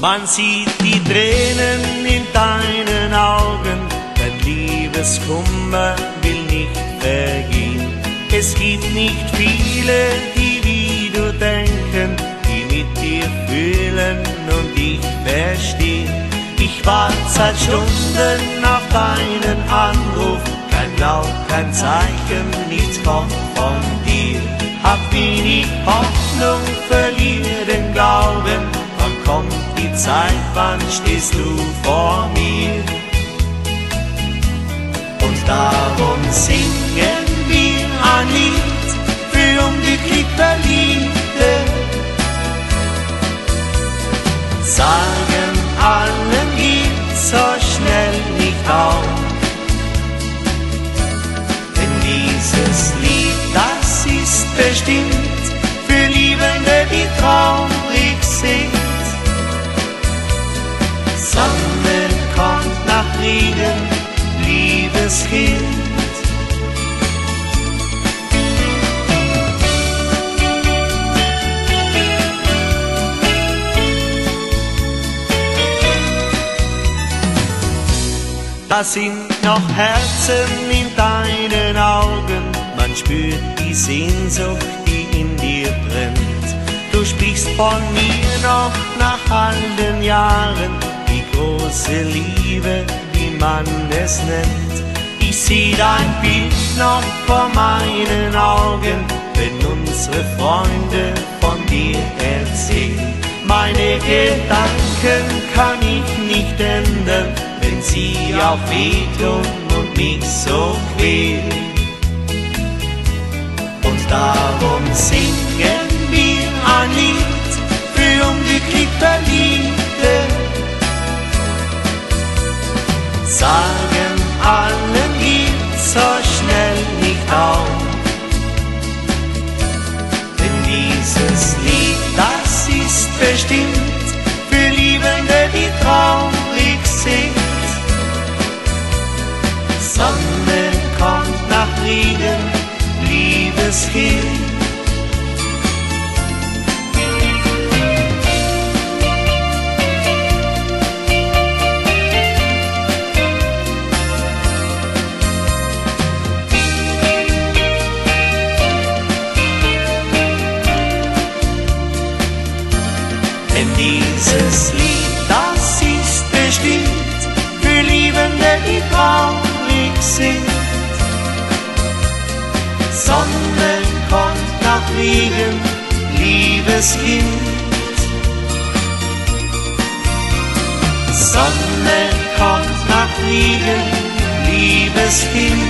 Man sieht die Tränen in deinen Augen, dein Liebeskummer will nicht vergehen. Es gibt nicht viele, die wie du denken, die mit dir fühlen und dich verstehen. Ich warte seit Stunden auf deinen Anruf, kein Laut, kein Zeichen, nichts kommt von dir. Hab wenig Hoffnung, verliere Zeit, wann stehst du vor mir? Und darum singen wir ein Lied für unglücklich Verliebte. Sagen allen geht so schnell nicht auf. Denn dieses Lied, das ist bestimmt für Liebende, die traurig sind. Kind. Da sind noch Herzen in deinen Augen, man spürt die Sehnsucht, die in dir brennt. Du sprichst von mir noch nach all den Jahren, die große Liebe, wie man es nennt. Ich seh dein Bild noch vor meinen Augen, wenn unsere Freunde von dir erzählen. Meine Gedanken kann ich nicht ändern, wenn sie auch wehtun und mich so quälen. Und darum singen wir ein Lied für unglücklich Verliebte. Sagen geht so schnell nicht auf. Denn dieses Lied, das ist bestimmt dieses Lied, das ist bestimmt für Liebende, die traurig sind. Sonne kommt nach Regen, liebes Kind. Sonne kommt nach Regen, liebes Kind.